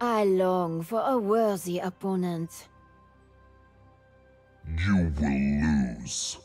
I long for a worthy opponent. You will lose.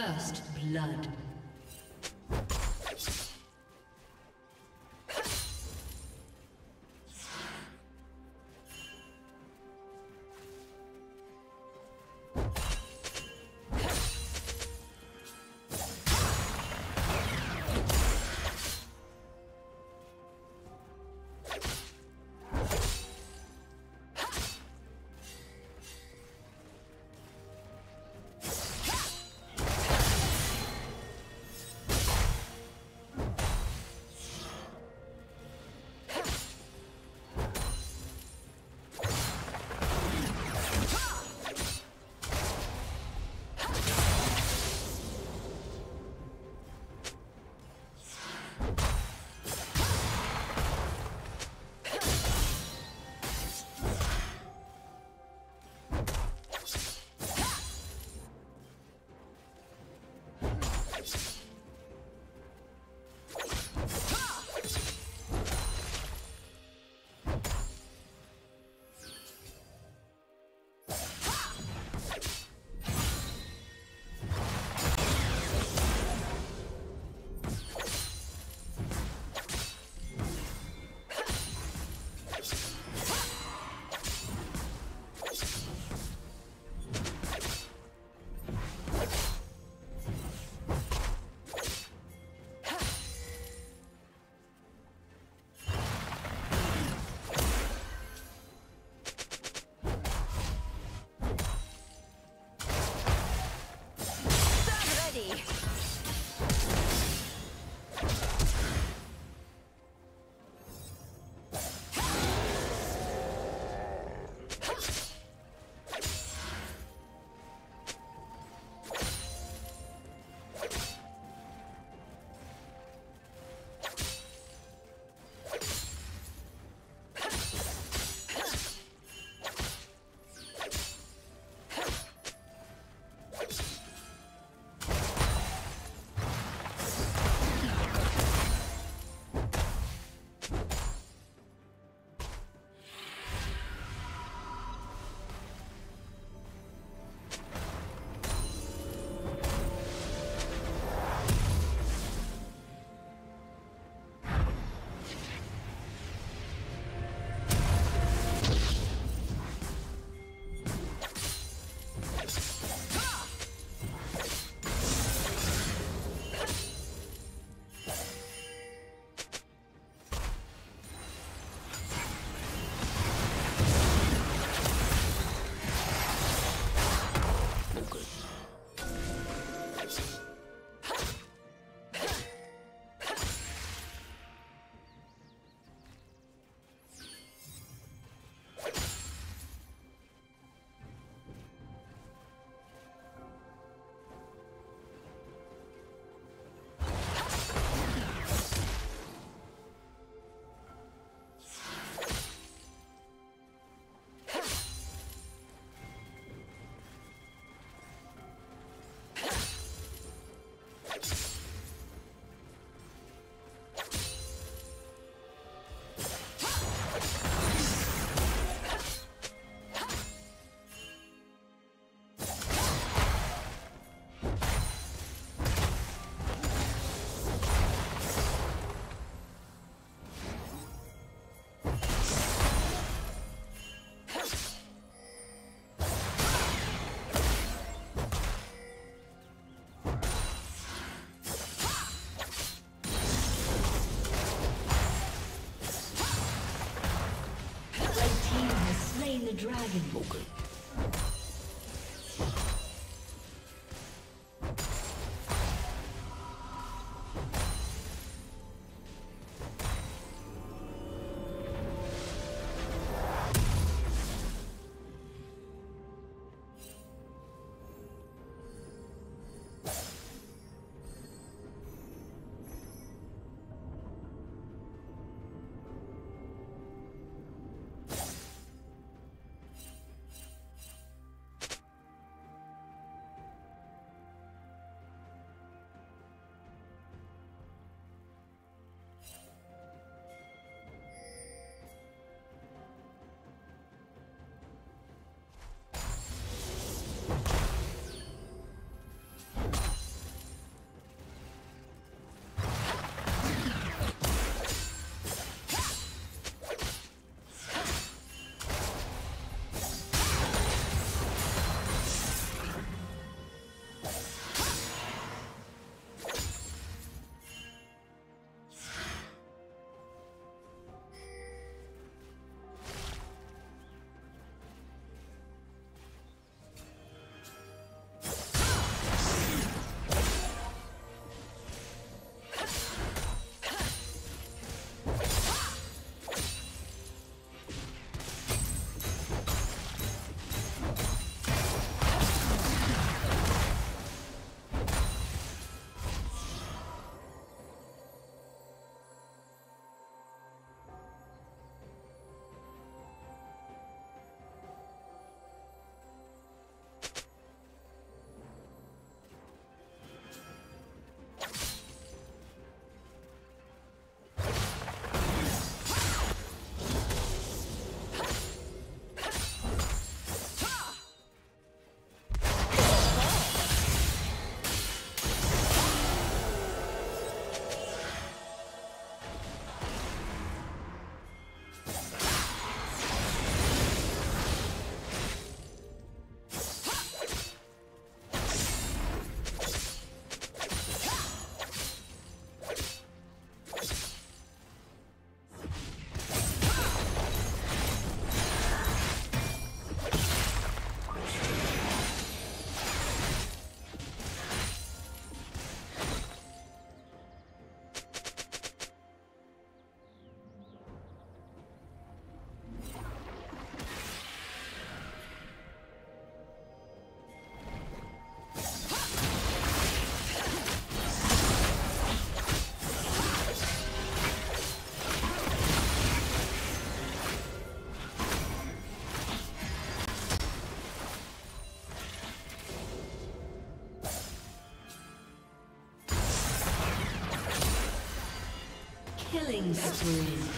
First blood. the dragon. Okay. Killing spree.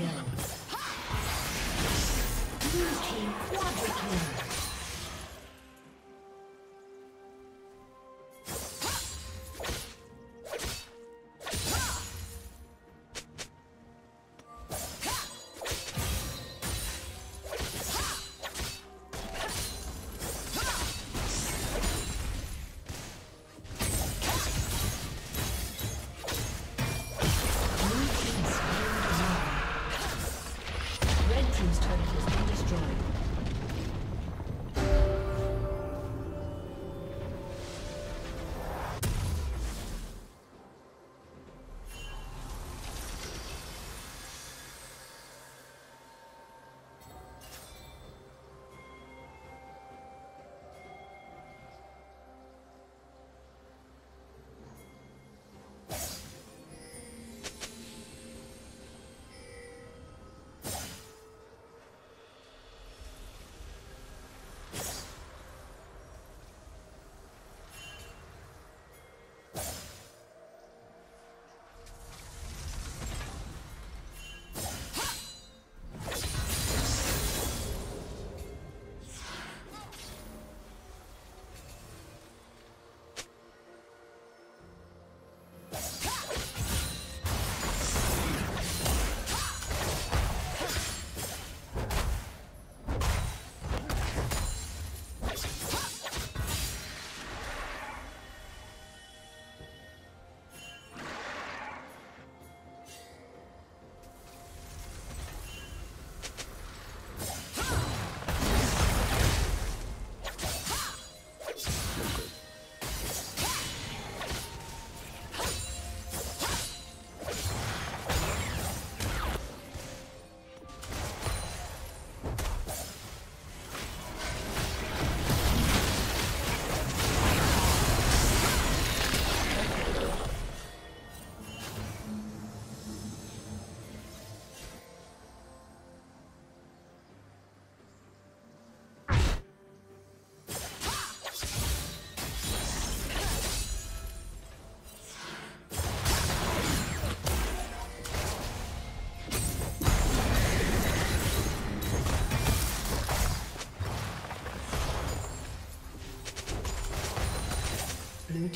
Kill.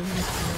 Been destroyed.